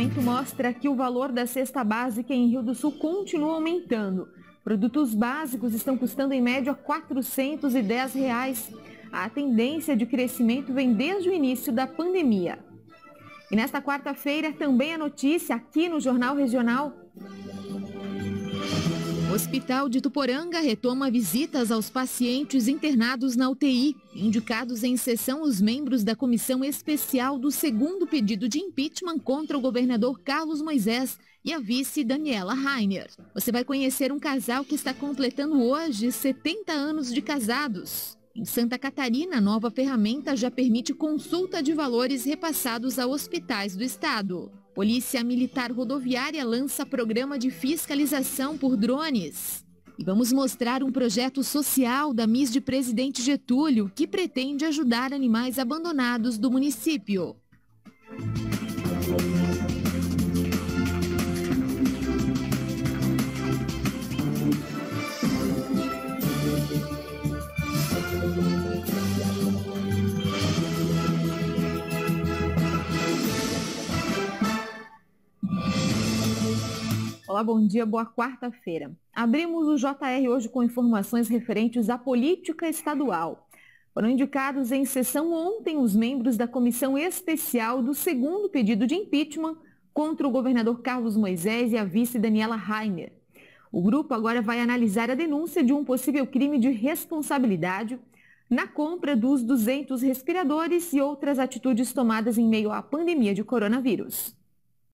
levantamento mostra que o valor da cesta básica em Rio do Sul continua aumentando. Produtos básicos estão custando em média 410 reais. A tendência de crescimento vem desde o início da pandemia. E nesta quarta-feira também a notícia aqui no Jornal Regional. O Hospital de Tuporanga retoma visitas aos pacientes internados na UTI. Indicados em sessão os membros da comissão especial do segundo pedido de impeachment contra o governador Carlos Moisés e a vice Daniela Rainer. Você vai conhecer um casal que está completando hoje 70 anos de casados. Em Santa Catarina, a nova ferramenta já permite consulta de valores repassados a hospitais do estado. Polícia Militar Rodoviária lança programa de fiscalização por drones. E vamos mostrar um projeto social da MIS de Presidente Getúlio que pretende ajudar animais abandonados do município. Olá, bom dia, boa quarta-feira. Abrimos o JR hoje com informações referentes à política estadual. Foram indicados em sessão ontem os membros da comissão especial do segundo pedido de impeachment contra o governador Carlos Moisés e a vice Daniela Rainer. O grupo agora vai analisar a denúncia de um possível crime de responsabilidade na compra dos 200 respiradores e outras atitudes tomadas em meio à pandemia de coronavírus.